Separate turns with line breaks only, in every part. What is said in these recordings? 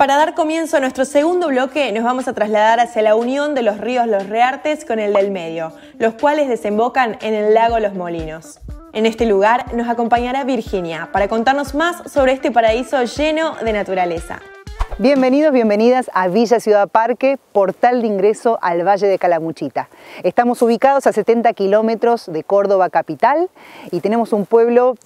Para dar comienzo a nuestro segundo bloque, nos vamos a trasladar hacia la unión de los ríos Los Reartes con el del medio, los cuales desembocan en el lago Los Molinos. En este lugar nos acompañará Virginia para contarnos más sobre este paraíso lleno de naturaleza.
Bienvenidos, bienvenidas a Villa Ciudad Parque, portal de ingreso al Valle de Calamuchita. Estamos ubicados a 70 kilómetros de Córdoba capital y tenemos un pueblo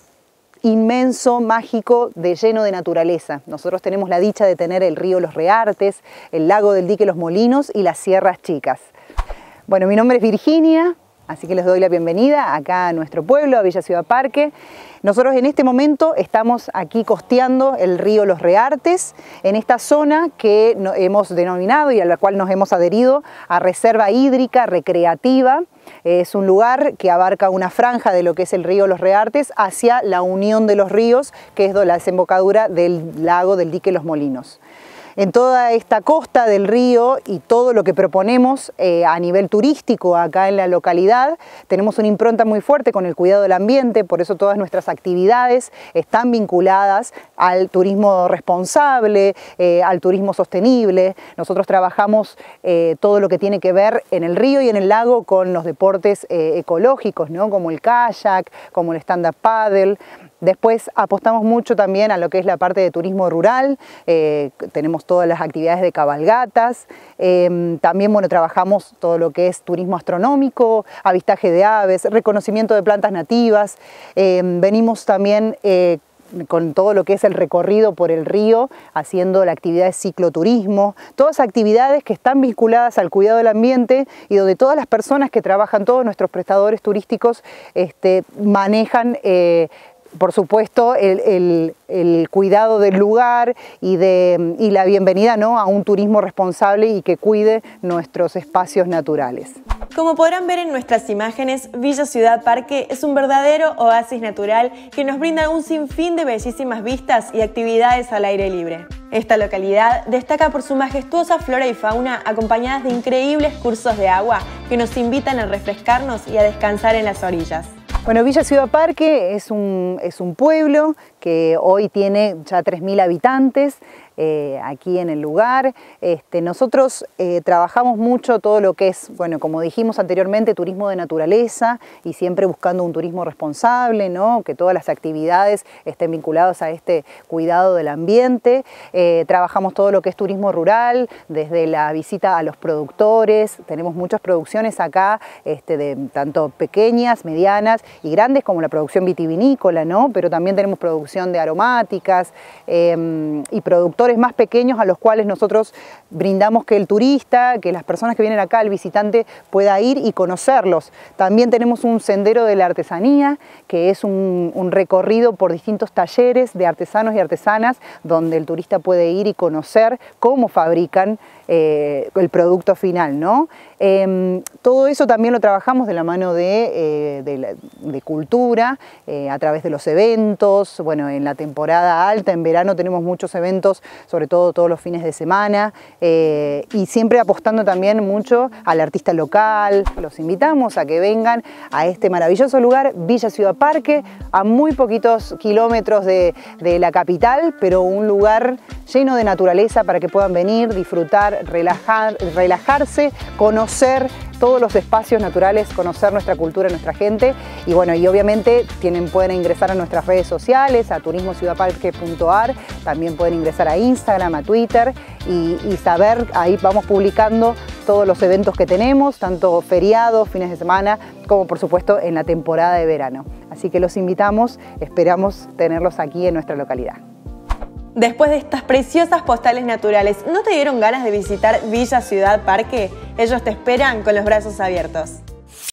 inmenso, mágico, de lleno de naturaleza. Nosotros tenemos la dicha de tener el río Los Reartes, el lago del dique Los Molinos y las Sierras Chicas. Bueno, mi nombre es Virginia, Así que les doy la bienvenida acá a nuestro pueblo, a Villa Ciudad Parque. Nosotros en este momento estamos aquí costeando el río Los Reartes, en esta zona que hemos denominado y a la cual nos hemos adherido a Reserva Hídrica Recreativa. Es un lugar que abarca una franja de lo que es el río Los Reartes hacia la unión de los ríos, que es la desembocadura del lago del dique Los Molinos en toda esta costa del río y todo lo que proponemos eh, a nivel turístico acá en la localidad, tenemos una impronta muy fuerte con el cuidado del ambiente, por eso todas nuestras actividades están vinculadas al turismo responsable, eh, al turismo sostenible. Nosotros trabajamos eh, todo lo que tiene que ver en el río y en el lago con los deportes ecológicos, ¿no? como el kayak, como el stand-up paddle. Después apostamos mucho también a lo que es la parte de turismo rural, eh, todas las actividades de cabalgatas, em, también bueno, trabajamos todo lo que es turismo astronómico, avistaje de aves, reconocimiento de plantas nativas, em, venimos también eh, con todo lo que es el recorrido por el río, haciendo la actividad de cicloturismo, todas actividades que están vinculadas al cuidado del ambiente y donde todas las personas que trabajan, todos nuestros prestadores turísticos, este, manejan eh, por supuesto, el, cuidado del lugar y, de, la bienvenida ¿no? a un turismo responsable y que cuide nuestros espacios naturales.
Como podrán ver en nuestras imágenes, Villa Ciudad Parque es un verdadero oasis natural que nos brinda un sinfín de bellísimas vistas y actividades al aire libre. Esta localidad destaca por su majestuosa flora y fauna acompañadas de increíbles cursos de agua que nos invitan a refrescarnos y a descansar en las orillas.
Bueno, Villa Ciudad Parque es un, es un pueblo que hoy tiene ya 3.000 habitantes, eh, aquí en el lugar. Este, nosotros eh, trabajamos mucho todo lo que es, bueno, como dijimos anteriormente, turismo de naturaleza y siempre buscando un turismo responsable, ¿no? que todas las actividades estén vinculadas a este cuidado del ambiente. Eh, trabajamos todo lo que es turismo rural, desde la visita a los productores, tenemos muchas producciones acá, este, de tanto pequeñas, medianas y grandes como la producción vitivinícola, ¿no? pero también tenemos producción de aromáticas em, y productores más pequeños a los cuales nosotros brindamos que el turista, que las personas que vienen acá, el visitante, pueda ir y conocerlos. También tenemos un sendero de la artesanía, que es un, recorrido por distintos talleres de artesanos y artesanas, donde el turista puede ir y conocer cómo fabrican eh, el producto final. ¿no? Em, todo eso también lo trabajamos de la mano de, eh, cultura, eh, a través de los eventos, bueno, en la temporada alta, en verano tenemos muchos eventos, sobre todo todos los fines de semana, y siempre apostando también mucho al artista local. Los invitamos a que vengan a este maravilloso lugar, Villa Ciudad Parque, a muy poquitos kilómetros de, de la capital, pero un lugar lleno de naturaleza para que puedan venir, disfrutar, relajar, relajarse, conocer todos los espacios naturales, conocer nuestra cultura, nuestra gente y bueno, y obviamente tienen, pueden ingresar a nuestras redes sociales, a turismociudadparque.ar, también pueden ingresar a Instagram, a Twitter y, y saber, ahí vamos publicando todos los eventos que tenemos, tanto feriados, fines de semana, como por supuesto en la temporada de verano. Así que los invitamos, esperamos tenerlos aquí en nuestra localidad.
Después de estas preciosas postales naturales, ¿no te dieron ganas de visitar Villa Ciudad Parque? Ellos te esperan con los brazos abiertos.